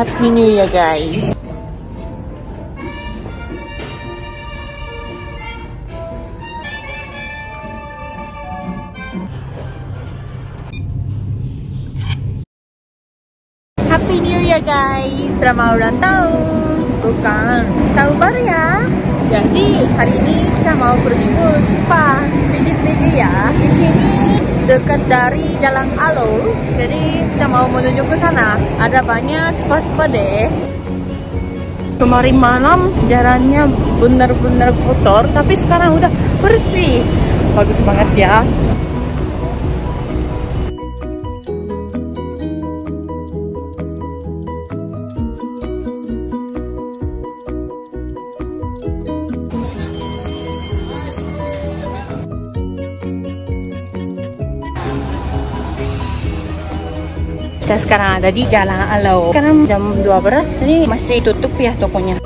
Happy New Year guys. Happy New Year guys. Selamat ulang tahun. Bukan tahun baru ya. Jadi hari ini kita mau pergi ke spa PJ-PJ ya. Di sini dekat dari Jalan Alo. Jadi kita mau menuju ke sana. Ada banyak spa-spa deh. Kemarin malam jalannya benar-benar kotor, tapi sekarang udah bersih. Bagus banget ya. Kita sekarang ada di Jalan Alau. Sekarang jam 12, ini masih tutup ya tokonya.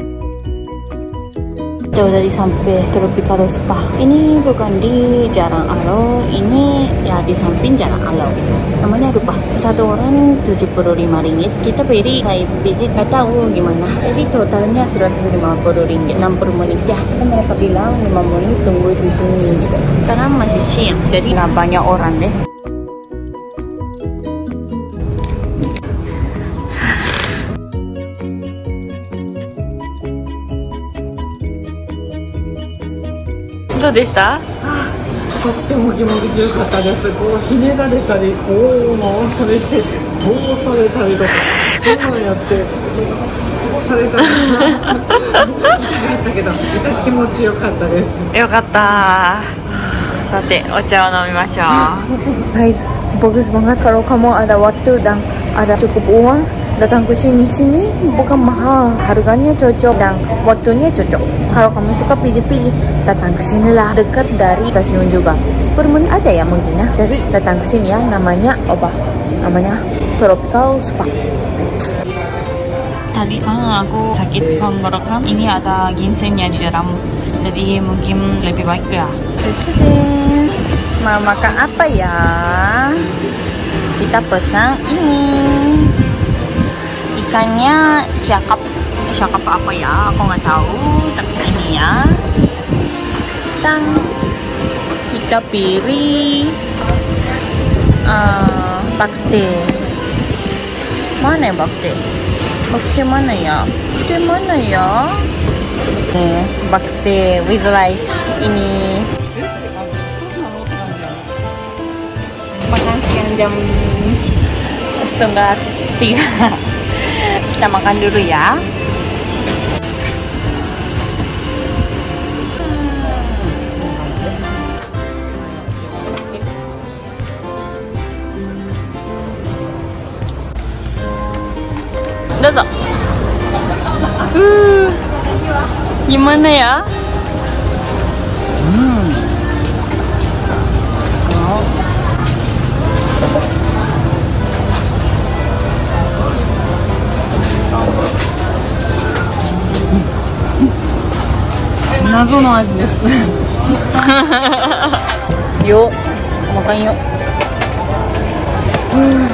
Kita udah sampai Tropical Spa. Ini bukan di Jalan Alau, ini ya di samping Jalan Alau. Namanya lupa. Satu orang 75 ringgit. Kita pilih saya pijit nggak tahu gimana. Jadi totalnya 150 ringgit 60 menit ya. Kan mereka bilang 5 menit tunggu di sini gitu. Karena masih siang, jadi nggak banyak orang deh. どうでした？とっても気持ちよかったです。こうひねられたり、こう回されて、こうされたりとか、どうやって。されたな。痛かったけど、痛気持ちよかったです。よかった。さて、お茶を飲みましょう。ボグスボンがカロカモアダワットダン、アダチョコボワン、ダタンクシニシニ、ボカマハ、ハルガニョチョチョ、ワットニョチョチョ。Kalau kamu suka pijit-pijit datang ke sini lah. Dekat dari stasiun juga. 10 menit aja ya mungkin ya. Jadi datang ke sini ya. Namanya apa? Namanya tropical spa. Tadi kan aku sakit tenggorokan ini ada ginsengnya di dalam. Jadi mungkin lebih baik ya. Mau makan apa ya? Kita pesan ini. Ikannya siakap siakap apa ya aku nggak tahu tapi ini ya. Dan kita pilih uh, bakte mana ya bakte bakte mana ya? Bakte mana ya? Nih bakte with rice ini. Makan siang jam setengah tiga. Kita makan dulu ya Gimana ya? Hmm. Wow. Nazo no aji desu. yo, makan yo. Hmm.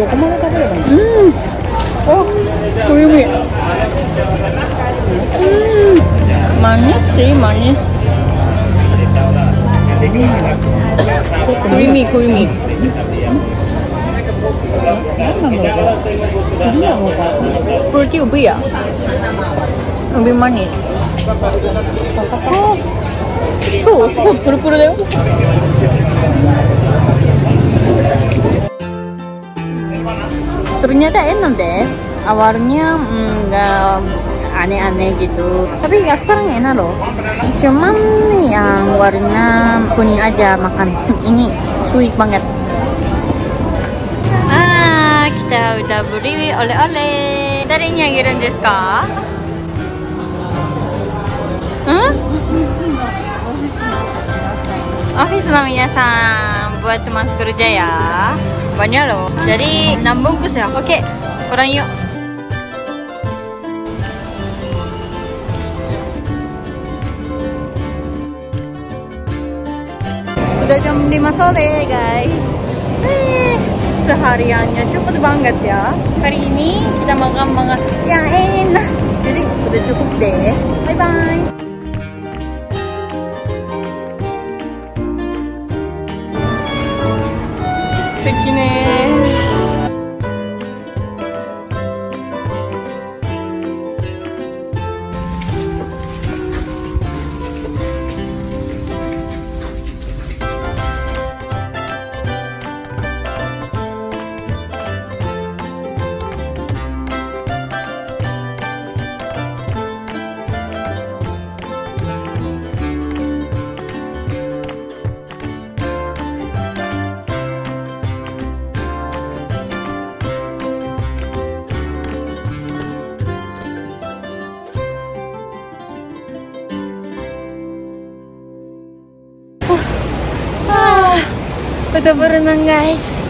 どこまで sih, manis. Creamy, creamy. Seperti ubi ya? Ubi manis. Oh. Tuh, tuh, puru-puru deh. Ternyata enak deh. Awalnya mm, nggak aneh-aneh gitu. Tapi ya sekarang enak loh. Cuman yang warna kuning aja makan. Ini sweet banget. Ah, kita udah beli oleh-oleh. Dari yang desu ka? Hah? Office no minasan buat teman sekerja ya. Banyak loh. Jadi 6 bungkus ya. Oke, kurang yuk. Udah jam 5 sore guys. Eh, sehariannya cepet banget ya. Hari ini kita makan makan yang enak. Jadi udah cukup deh. Bye bye udah berenang guys. Kayu guys.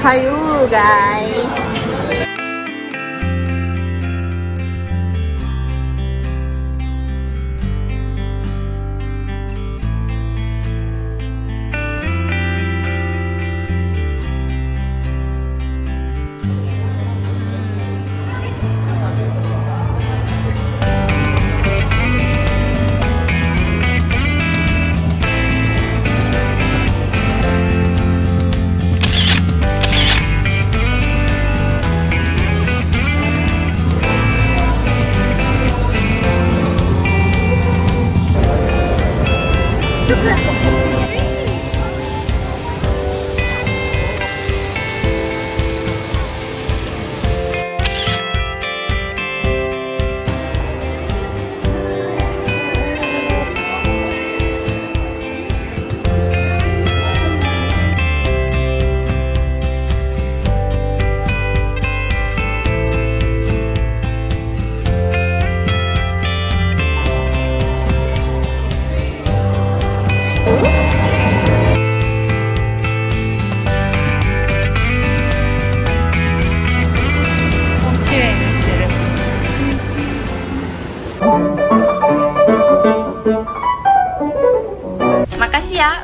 Makasih ya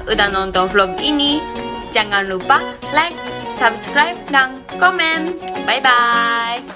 udah nonton vlog ini. Jangan lupa like, subscribe, dan komen. Bye-bye.